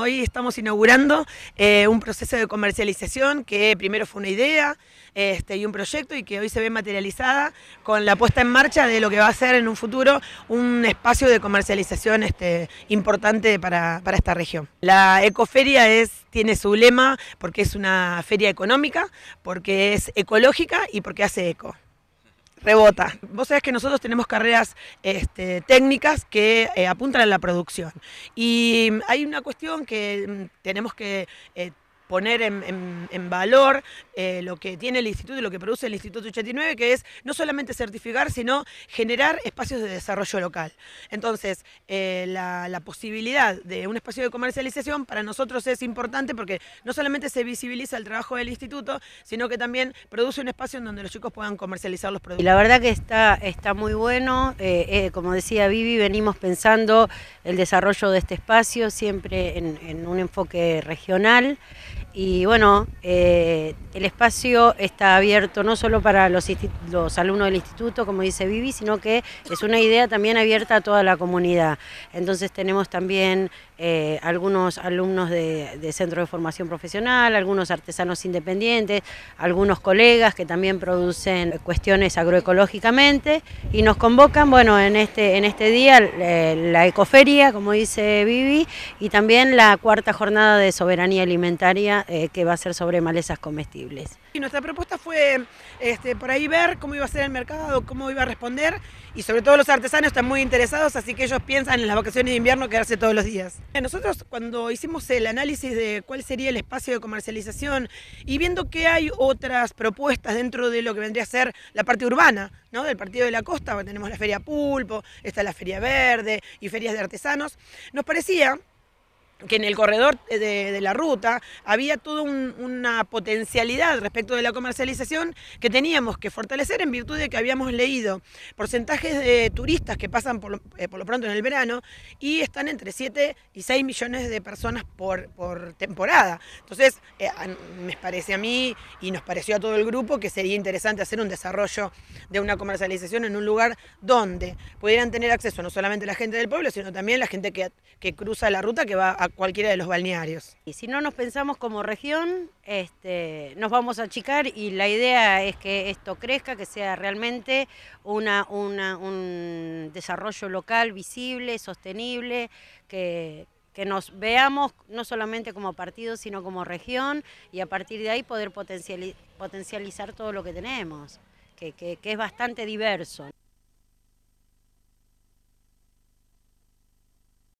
Hoy estamos inaugurando eh, un proceso de comercialización que primero fue una idea este, y un proyecto y que hoy se ve materializada con la puesta en marcha de lo que va a ser en un futuro un espacio de comercialización este, importante para, para esta región. La ecoferia tiene su lema porque es una feria económica, porque es ecológica y porque hace eco rebota. Vos sabés que nosotros tenemos carreras este, técnicas que eh, apuntan a la producción. Y hay una cuestión que mm, tenemos que eh, poner en, valor eh, lo que tiene el instituto y lo que produce el Instituto 89, que es no solamente certificar, sino generar espacios de desarrollo local. Entonces, eh, la, posibilidad de un espacio de comercialización para nosotros es importante porque no solamente se visibiliza el trabajo del instituto, sino que también produce un espacio en donde los chicos puedan comercializar los productos. La verdad que está, está muy bueno, eh, como decía Vivi, venimos pensando el desarrollo de este espacio siempre en un enfoque regional y bueno, eh, el espacio está abierto no solo para los, alumnos del instituto, como dice Vivi, sino que es una idea también abierta a toda la comunidad. Entonces tenemos también eh, algunos alumnos de, de, centro de formación profesional, algunos artesanos independientes, algunos colegas que también producen cuestiones agroecológicamente y nos convocan, bueno, en este, en este día eh, la ecoferia, como dice Vivi, y también la cuarta jornada de soberanía alimentaria eh, que va a ser sobre malezas comestibles. Y nuestra propuesta fue este, por ahí ver cómo iba a ser el mercado, cómo iba a responder y sobre todo los artesanos están muy interesados, así que ellos piensan en las vacaciones de invierno quedarse todos los días. Nosotros cuando hicimos el análisis de cuál sería el espacio de comercialización y viendo que hay otras propuestas dentro de lo que vendría a ser la parte urbana, ¿no? del Partido de la Costa, tenemos la Feria Pulpo, está la Feria Verde y ferias de artesanos, nos parecía que en el corredor de, la ruta había toda una potencialidad respecto de la comercialización que teníamos que fortalecer en virtud de que habíamos leído porcentajes de turistas que pasan por lo, eh, pronto en el verano y están entre 7 y 6 millones de personas por, temporada. Entonces, eh, me parece a mí y nos pareció a todo el grupo que sería interesante hacer un desarrollo de una comercialización en un lugar donde pudieran tener acceso no solamente la gente del pueblo, sino también la gente que, que cruza la ruta que va a cualquiera de los balnearios. Y si no nos pensamos como región, este, nos vamos a achicar y la idea es que esto crezca, que sea realmente una, un desarrollo local visible, sostenible, que, que nos veamos no solamente como partido, sino como región y a partir de ahí poder potencializar todo lo que tenemos, que, que es bastante diverso.